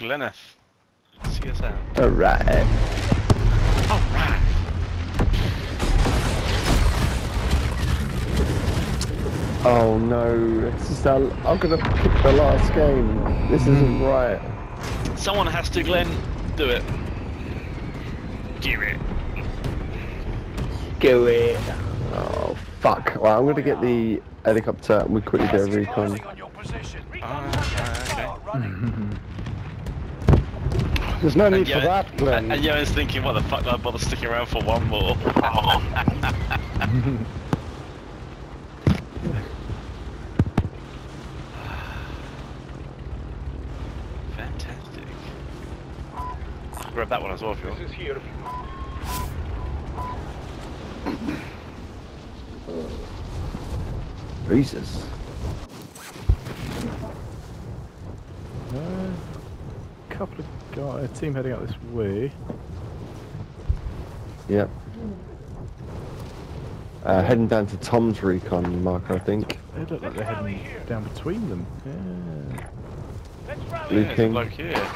Glenneth. See us out. Alright. Alright. Oh no, this is our, I'm gonna pick the last game. This isn't right. Someone has to, Glenn. Do it. Do it. Do it. Oh fuck. Well, I'm gonna get the helicopter and we quickly do a recon. on your position. Ah, okay. There's no need And for that, Glenn. And, and Yoan's thinking, what the fuck do I bother sticking around for one more? Fantastic. I'll grab that one as well if you want. This is here. Jesus. Uh, couple of guys, a team heading out this way. Yep. Uh, heading down to Tom's recon marker, I think. They look like they're heading down between them. Yeah. Let's rally. Blue There's a King. bloke here.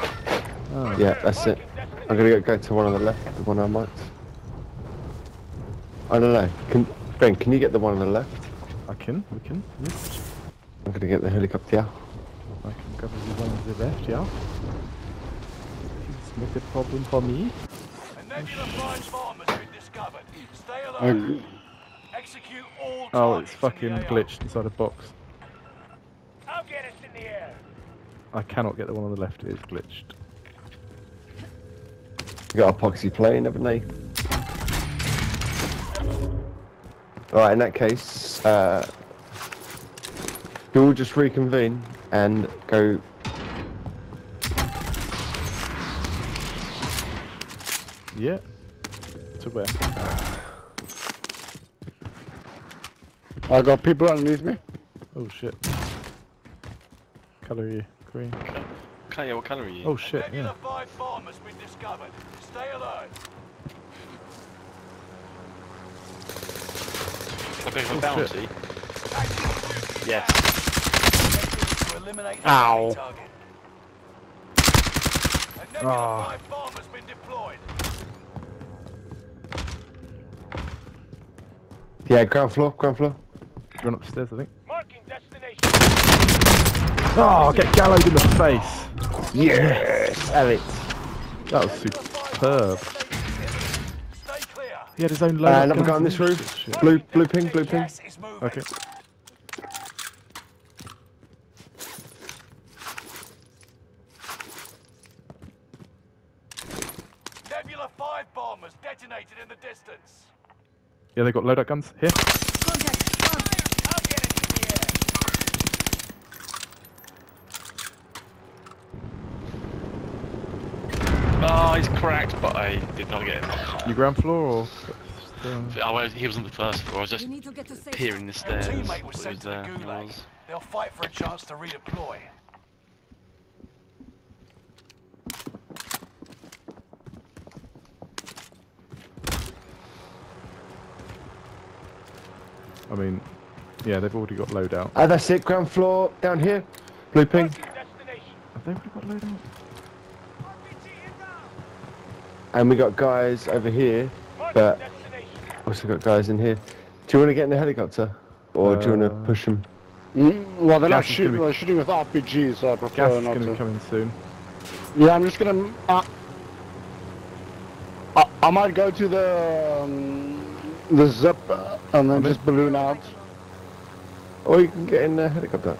Oh. Yeah, that's it. I'm gonna go, go to one on the left, the one I marked. I don't know. Can Ben, can you get the one on the left? I can, we can. Yeah. I'm gonna get the helicopter. I can cover the one on the left, yeah. It's not a problem for me. A Nebula 5 bomb has been discovered. Stay alert. Execute all Oh, it's fucking AO. glitched inside a box. I'll get us in the air. I cannot get the one on the left, it is glitched. You got epoxy plane, haven't they? Alright, in that case, uh, we'll just reconvene and go. Yeah. To where? I got people underneath me. Oh shit. Colour are you? Green. Okay, what colour are you? Oh shit, yeah. Nebula 5 bomb has been discovered. Stay alert. Like a Oh, bounty? Yes. To eliminate the Ow. enemy Yeah, ground floor, ground floor. Run upstairs, I think. Marking destination. Oh, get gallowed in the face! Yes, have it. That was superb. He had his own load. Uh, of another guy guns on this and roof. Blue, blue ping, blue ping. Gas is moving. Okay. Nebula 5 bomb has detonated in the distance. Yeah, they got loadout guns. Here. I'll get it in the air. Oh, he's cracked, but I did not get him. You ground floor or? I was, he was on the first floor. I was just need to get to peering the Their stairs. teammate was It sent to the there, gulag. They'll fight for a chance to redeploy. I mean, yeah, they've already got loadout. Ah, that's it, ground floor, down here. Blue ping. Have they already got loadout? And we got guys over here, but also got guys in here. Do you want to get in the helicopter? Or do you want Uh, to push them? Mm, well, they're not Gas is shoot, be- they're shooting with RPGs, so I Gas prefer is not going to to. be coming soon. Yeah, I'm just gonna. Uh, I, I might go to the um, the zip and then I'm in. just balloon out. Or you can get in the helicopter.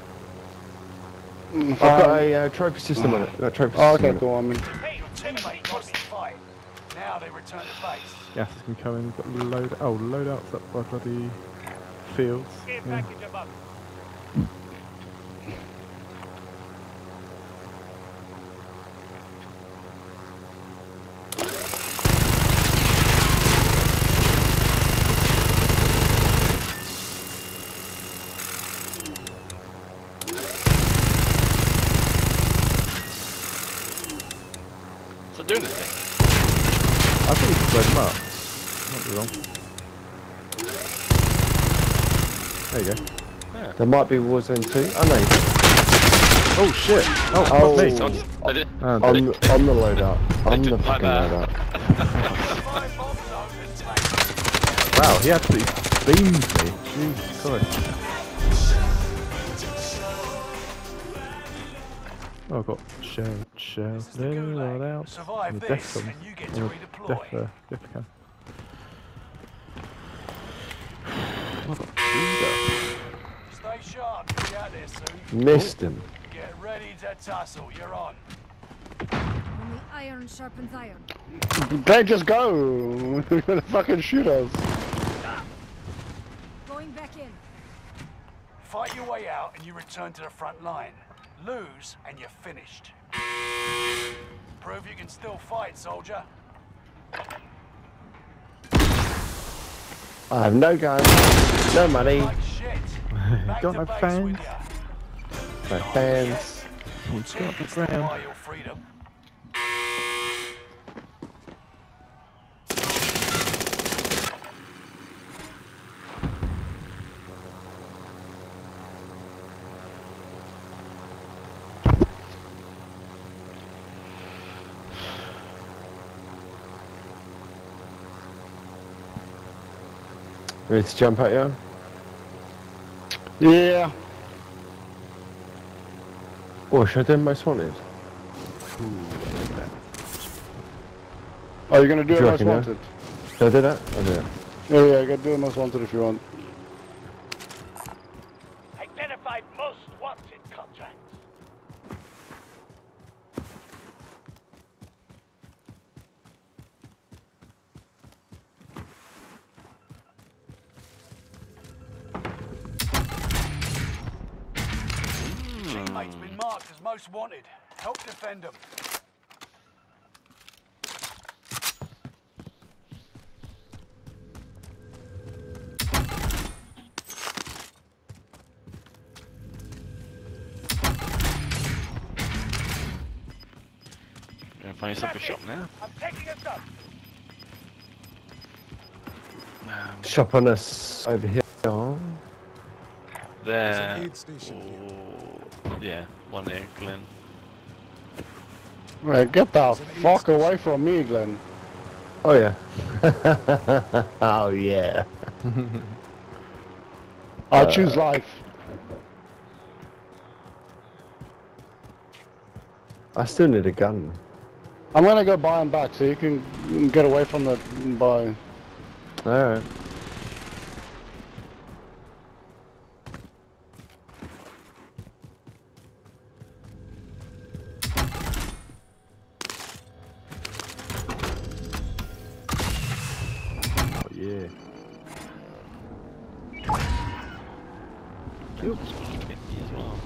I've got um, a uh, trophy system on it. I've got trophy oh, system okay, on it. cool. I Hey, your teammate lost the fight. Now they return to base. Gas is going to come in. We've got load. Oh, load loadouts up by bloody fields. Care Yeah. Package. So doing this thing. I think we can load them up. Might be wrong. There you go. There might be Warzone 2. Oh no. Oh shit! Oh, Oh. fuck me! So, I did- On, on the loadout. On the fucking that. loadout. Five bomb zones in place. wow, he absolutely beamed me. Jesus Christ. Oh, I've got shell, shell, This is the Gulag. Survive the this, death and you get to redeploy. Death, uh, death cam. I've got Judah. Stay sharp. You'll be out there soon. Missed him. Get ready to tussle. You're on. Only iron sharpens iron. They just go. They're gonna fucking shoot us. Going back in. Fight your way out, and you return to the front line. Lose, and you're finished. Prove you can still fight, soldier. I have no gun, no money, Like Got no fans. no fans. He's got the ground. Ready to jump at you? Yeah. Oh, should I do most wanted? Are you gonna do Do it most wanted? Should I do that? I'll do it. Yeah, yeah, you can do it most wanted if you want. Gonna find yourself a shop now. I'm taking us up. Um, Shop on us over here. There. aid station or- yeah, one there, Glenn. Right, get the fuck away from me, Glenn. oh yeah. oh yeah. I Uh, choose life. I still need a gun. I'm gonna go buy him back so you can get away from the buy. Alright. Oh yeah. Killed. As well.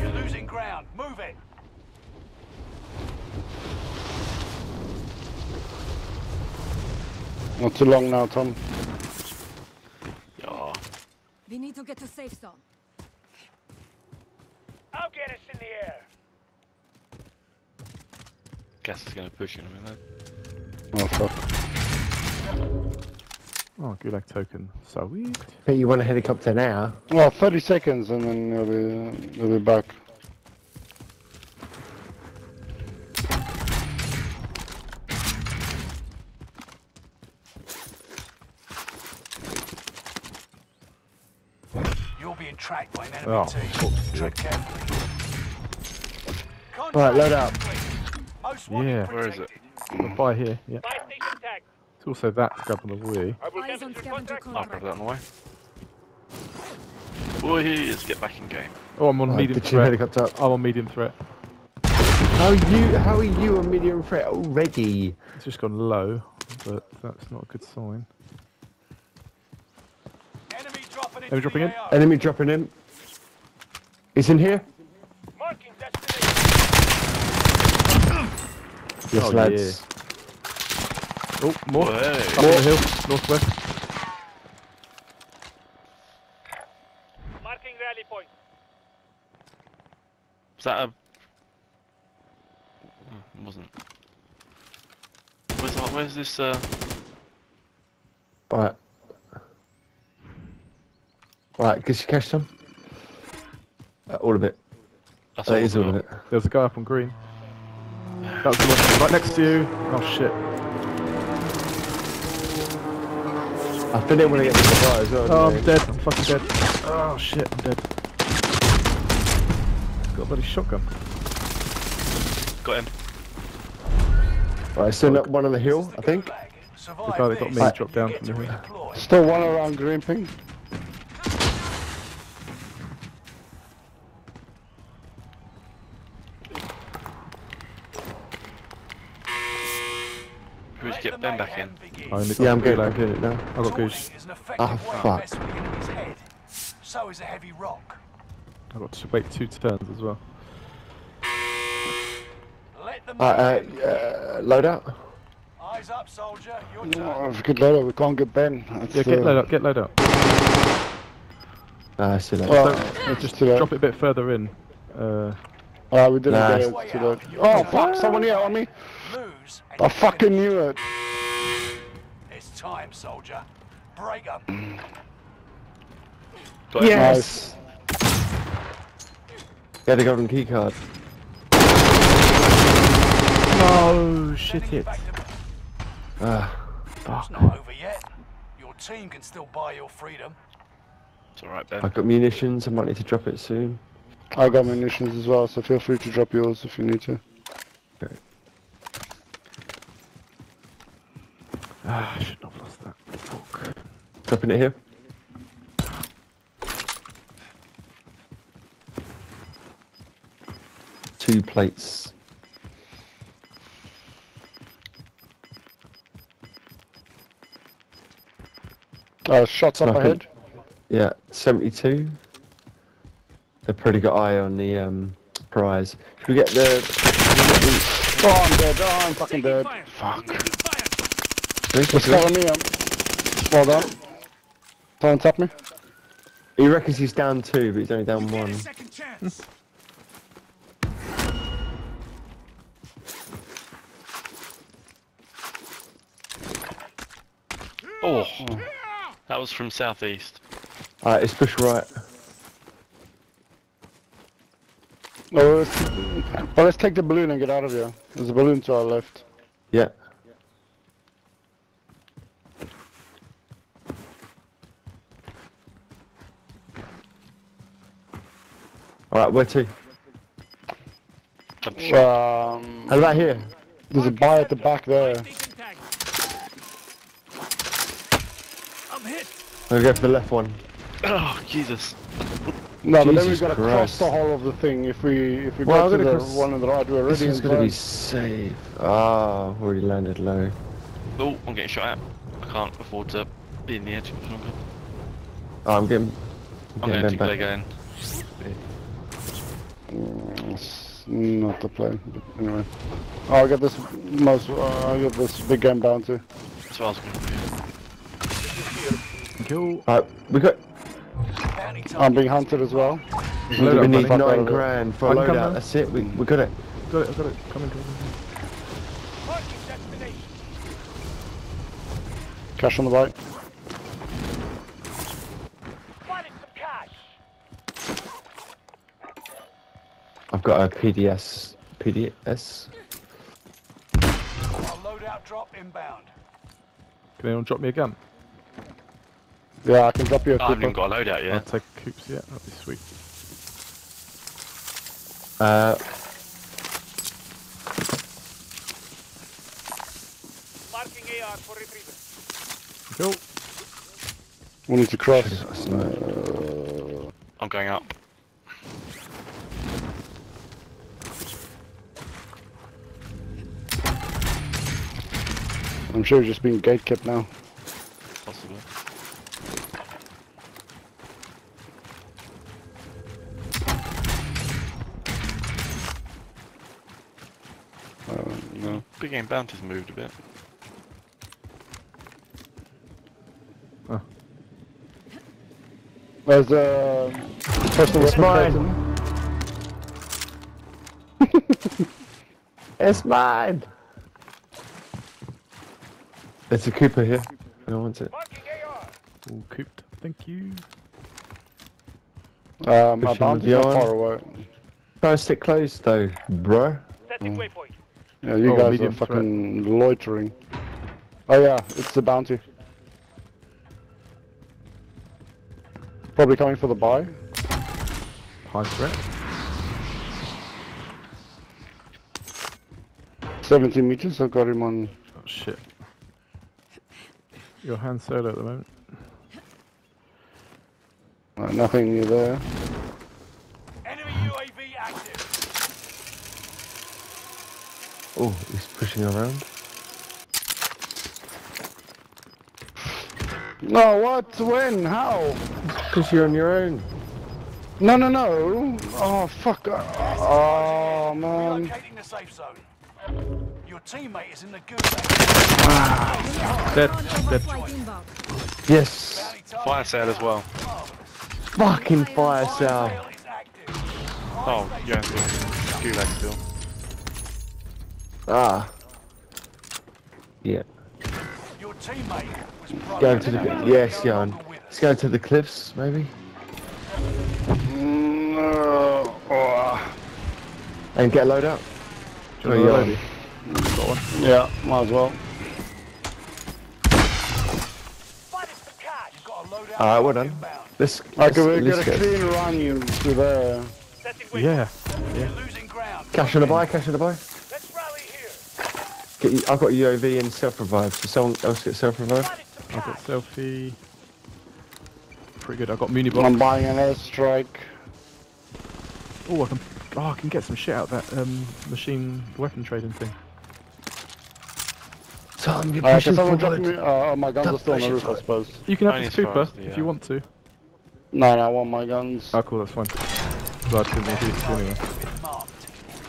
You're losing ground. Move it. Not too long now, Tom. Yeah. We need to get to safe zone. I'll get us in the air. Guess it's gonna push in a minute. Oh fuck. Oh, Gulag token. Sweet. But you want a helicopter now? Well, 30 seconds and then you'll be, you'll be back. You're being tracked by an enemy Oh, team. fuck. Tread carefully. Right, load up. Yeah. Where is it? protected. I'll buy here. Yeah. Buy station tag. It's also that to grab on the Wii. Eyes on scavenger I'll grab that on the way. Boys, get back in game. Oh, I'm on Oh, medium get threat. helicopter. I'm on medium threat. How are you? How are you a medium threat already? It's just gone low, but that's not a good sign. Enemy dropping Enemy dropping in? Enemy dropping in. He's in here. Marking destination. Yes, Oh, lads. Oh, more. Whoa. Up on the hill, northwest. Marking rally point. Was that a... Hmm, it wasn't. where's this? Uh, Right. Right, get your cash some? All of it. that's That is all of it. There's a guy up on green. That was the one right next to you. Oh shit. I think they want to get to the bar as well. Oh, I'm they? dead. I'm fucking dead. Oh shit, I'm dead. Got a bloody shotgun. got him. Right, still up one on the hill, I think. Survive guy that got me dropped down from the hill. Still one around green ping. Who's Let get the Ben back mayhem in? begin. I only Yeah, I'm the good. I'm doing it now. I got Taunting goose. is an effective Ah, way fuck. mess with the enemy's head. So is a heavy rock. I got to wait two turns as well. Let them Uh, uh, uh, load out. Eyes up, soldier. Your Oh, turn. if we get we can't get Ben. It's, Yeah, get uh, load up, get load up. Ah, I see that. Well, it's just. Drop it a bit further in. Uh, Ah, we didn't Nah. get it. It's too late. Oh fuck! Someone here on me. Lose. I fucking finish. knew it. It's time, soldier. Break them. Got. Nice. Get the golden key card. no, shit it. Ah, It's not over yet. Your team can still buy your freedom. It's alright, Ben. I've got munitions. I might need to drop it soon. I got munitions as well, so feel free to drop yours if you need to. Ah, I should not have lost that. Fuck. Dropping it here. Two plates. Uh, shots up Nothing. ahead. Yeah, 72. They've probably got eye on the um, prize. Should we get the... Oh, I'm dead. Oh, I'm fucking dead. Fuck. Just follow me. Well done. Someone tap me. He reckons he's down two, but he's only down one. Second chance. Oh, that was from southeast. Alright, it's push right. Oh, let's, well, let's take the balloon and get out of here. There's a balloon to our left. Yeah. Alright, where to? Jump shot. Um, How about here? there's a bar at the back there. I'm hit. I'm gonna go for the left one. Oh, Jesus. No, but then we've got to cross the whole of the thing. If we if we Well, go I'm to the one on the right, we're This already is gonna be front. safe. Ah, already landed low. Oh, I'm getting shot at. I can't afford to be in the edge much longer. Oh, I'm getting. I'm I'm getting going to them not the play, but anyway. I'll get this most. Uh, I'll get this big game bounty. That's what I was going to do. Kill. Alright, we got. Bounty I'm being hunted as well. We, Load up, need buddy. nine grand for a I can come loadout. down. That's it. We, we got it. Got it, I got it. Come in, come in. Cash on the right. Finding some cash. I've got a PDS. PDS. Loadout drop inbound. Can anyone drop me a gun? Yeah, I can drop you a I haven't even got a loadout I'll yet. take coops, yeah, that'd be sweet. Uh, Marking AR for retrieval. Kill. We need to cross. uh, I'm going up. I'm sure you're just being gate kept now. Possibly. Uh, no. Big game bounty's moved a bit. There's a personal It's weapon it's mine. There's a Cooper here. I don't want it. All cooped. Thank you. Uh, my Pushing bounty's not far away. Try to stick close though, bro. Yeah, you Oh, guys are medium threat. fucking loitering. Oh yeah, it's the bounty. Probably coming for the buy. High threat. 70 meters, I've got him on. Oh shit. Your hand solo at the moment. Uh, nothing near there. Enemy UAV active. Oh, he's pushing around. No, what? When? How? Because you're on your own. No, no, no. Oh, fuck. Oh, man. Relocating the safe zone. Your teammate is in the gulag. Dead. Dead. Yes. Fire sale as well. Fucking fire cell. sale is active. Oh, you're in gulag still. Ah. Yeah. Your teammate was. Going to the yes, Jan. Let's go to the cliffs, maybe. Mm, uh, oh, And get a load up. Do you Oh, want yeah. Got one. yeah, might as well. You've got a loadout Alright, well done. inbound. Let's, I let's could at get a get clean run you to there. Yeah. You're losing ground. cash on the buy, cash on the buy. Let's rally here. Get you, I've got UAV and self revive. So someone else get self revive. I've got selfie. Pretty good. I've got muni box. I'm buying an airstrike. Oh, I can. Oh, I can get some shit out of that um, machine weapon trading thing. Tom, you're Uh, pushing can someone drop forward. me? Uh, my guns are still on the roof, I suppose. You can have Only this as far Cooper as the, if uh, you want to. No, no, I want my guns. Oh, cool. That's fine. I didn't need these anyway. Been marked.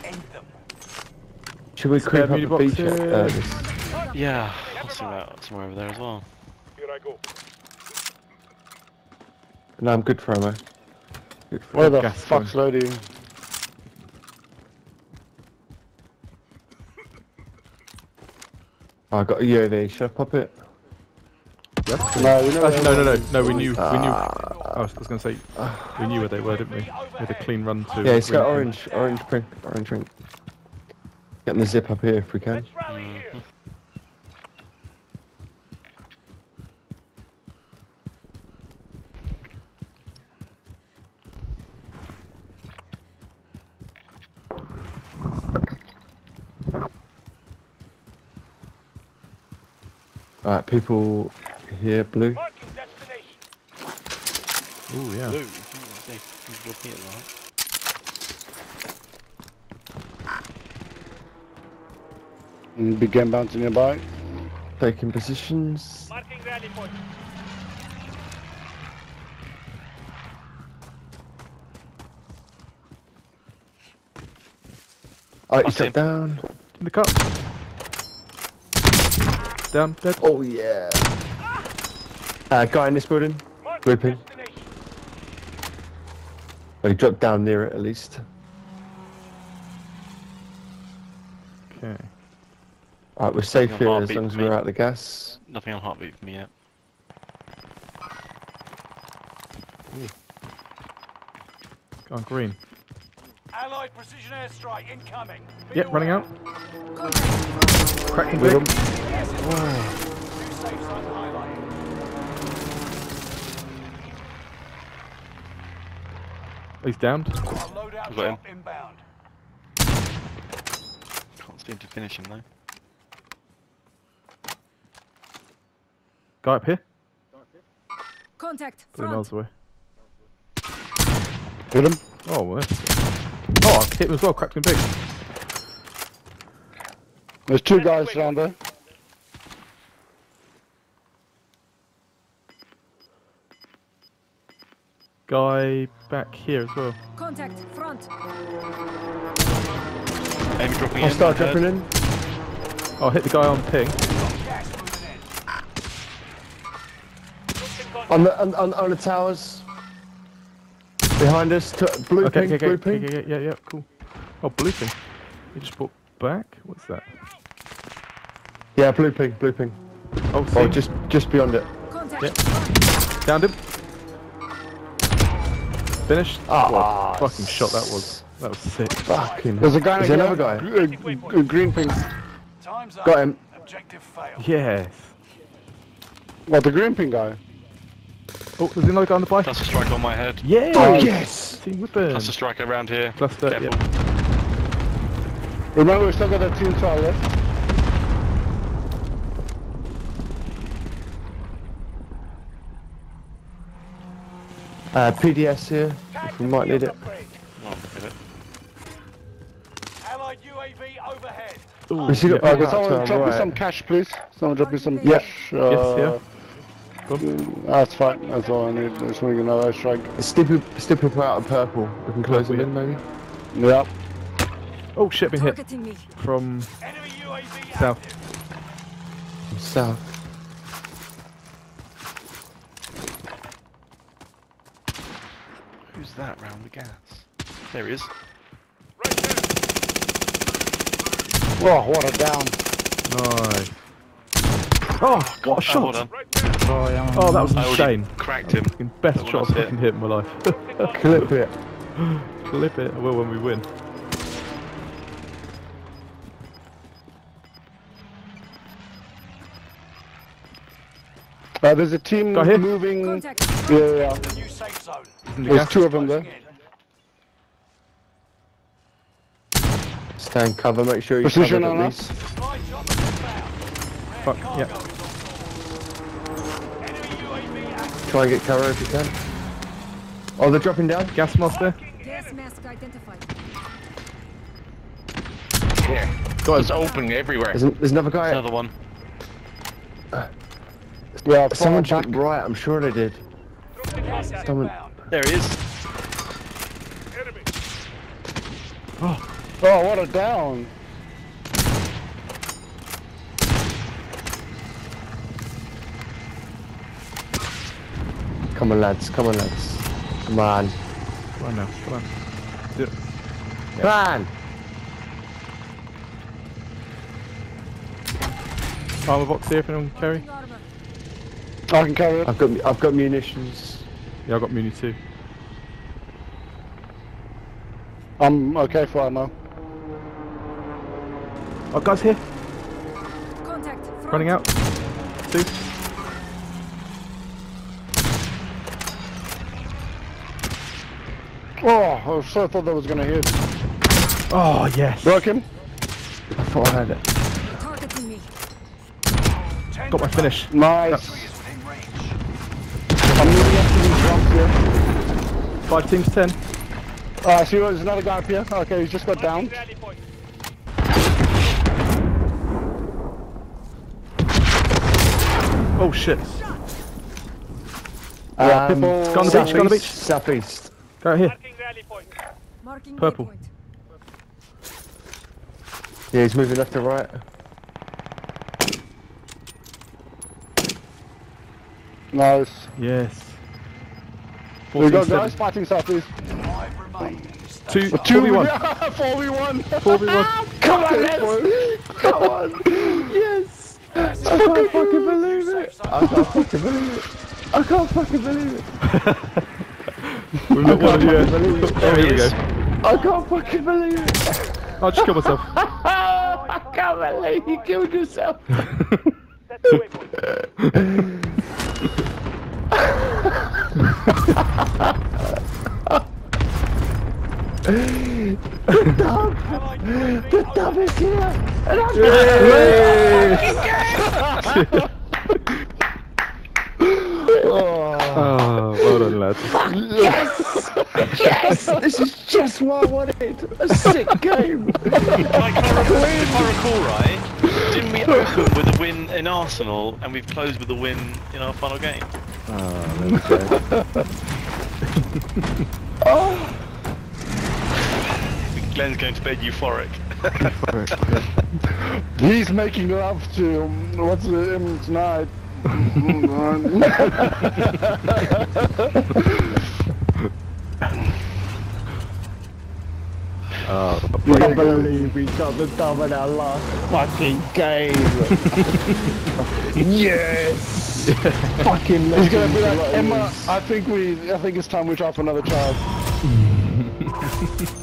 End them. Should we Spare creep up muni the beach? boxes. Uh, Yeah, I'll see that somewhere over there as well. Here I go. No, I'm good for ammo. Good for Where the fuck's loading? I got a UAV. Should I pop it? No, you know Actually, no, no, no, no. We knew. We knew. Ah. I was, I was going to say we knew where they were, didn't we? We had a clean run to. Yeah, it's got orange, orange print, orange print. Getting the zip up here if we can. Alright, people here, blue. Marking destination. thing. Ooh, yeah. Blue, they can drop me at that. Mm, Big game bounty nearby. Taking positions. Marking rally point. Alright, you I see shut down. In the cut. Down. Dead. Oh yeah. Uh, guy in this building. Grouping. Oh, he dropped down near it at least. Okay. Alright, we're safe Nothing here as long as we're out of the gas. Nothing on heartbeat for me yet. Gone green. Allied precision airstrike incoming. Be Yep, running out. Cracking With big. Them. New safe zone highlighted. He's downed. A loadout Got him. inbound. Can't seem to finish him though. Guy up here. Contact. Three Front. miles away. Hit him. Oh, well. Oh, I hit him as well. Cracked him big. There's two guys down there. Guy back here as well. Contact. Front. Amy dropping I'll in. start I dropping in. Oh, I hit the guy on ping. Gas moving in. On the on, on, on the towers. Behind us, t- blue Okay, ping, okay, blue okay, ping. okay, yeah, yeah, yeah, cool. Oh, blue ping. He just brought back. What's that? Yeah, blue ping, blue ping. Oh, Oh, just just beyond it. Contact. Yep. Downed him. Finished. Ah, what a fucking shot that was. That was sick. Fucking. There's a guy Is in there here. another guy? G- g- green ping. Time's up. Got him. Objective failed. Yes. What, the green ping guy? Oh, there's another guy on the bike. Plus a strike on my head. Yeah. Oh yes. Team whipping. Plus a strike around here. Cluster, Careful. yeah. Remember, we still got a team trial left. Uh, PDS here. If we might need it. Oh, give it. Allied UAV overhead. Ooh, We yeah. Uh, back someone our drop me some cash, please? Someone drop me some Yeah. cash. Uh, Yes, That's fine. That's all I need. Just want to get another strike. Still people, people out of purple. We can close them in maybe. Yeah. Oh shit, been hit from south. active. South. Who's that round the gas? There he is. Right there. Oh, what a down. Nice. Oh, what a Oh, shot! well done. Right there. Oh, that was I insane. cracked him. Fucking best shot I've it. fucking hit in my life. Clip it. Clip it. I will when we win. Uh, there's a team moving. Contact. Yeah, yeah, yeah. The new safe zone. In the There's two of them there. Closing in. Stay in cover. Make sure you Precision covered on at us. least. Supply drop inbound. Rare Fuck, cargo yeah. is on board. Enemy UAV active. Try and get cover if you can. Oh, they're dropping down. Gas master. Gas mask identified. God, it's open everywhere. There's, there's another guy. Another one. Yeah, Someone back. jumped right. I'm sure they did. Someone- inbound. There he is. Oh, oh, what a down. Come on, lads. Come on, lads. Come on. Come on now. Come on. Do it. Come on. Armor box here if anyone can carry. I can carry it. I've got I've got munitions. Yeah, I got muni too. I'm okay for ammo. Oh, guys here. Contact. Front. Running out. Two. Oh, I so thought that was gonna hit. Oh yes. Broke him. I thought I had it. Targeting me. Ten Got my finish. Nice. Three up to rocks here. Five teams ten. Uh, see, there's another guy up here. Okay, he's just got down. Oh shit. Yeah, Um, people. Go on the beach, go on the beach. Southeast. Go here. Marking Purple. waypoint. Yeah, he's moving left to right. Nice. Yes. We got 14, guys fighting southeast. Two, two v one. Four v one. Four v one. Come on, lads. Come on. Yes. I can't fucking believe it. I can't fucking believe it. I can't fucking believe it. We've. Yeah. believe it. Oh, here we go. I can't fucking believe it. I'll just kill myself. I can't believe you killed yourself. Allied UAV Dub is here. And I'm Oh, well done, lads. yes. This is just what I wanted. A sick game. Like, if I recall right, didn't we open with a win in Arsenal and we've closed with a win in our final game? Oh, there we go. Glenn's going to bed euphoric. He's making love to um, what's the him tonight. Oh, the You can't believe we got the dub in our last fucking game. yes. fucking. He's gonna be like Emma. I think we. I think it's time we drop another child.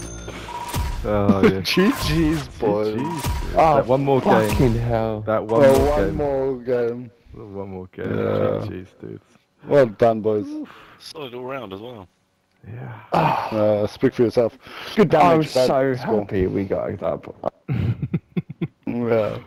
Oh, yeah. GG's boys. Jeez. Oh, that one more game. Fucking hell. That one Well, more one game. more game. One more game. Yeah. Jeez, dudes. Well done, boys. Solid all round as well. Yeah. Uh, speak for yourself. Good damage. I'm so score. happy we got that. dub. Yeah.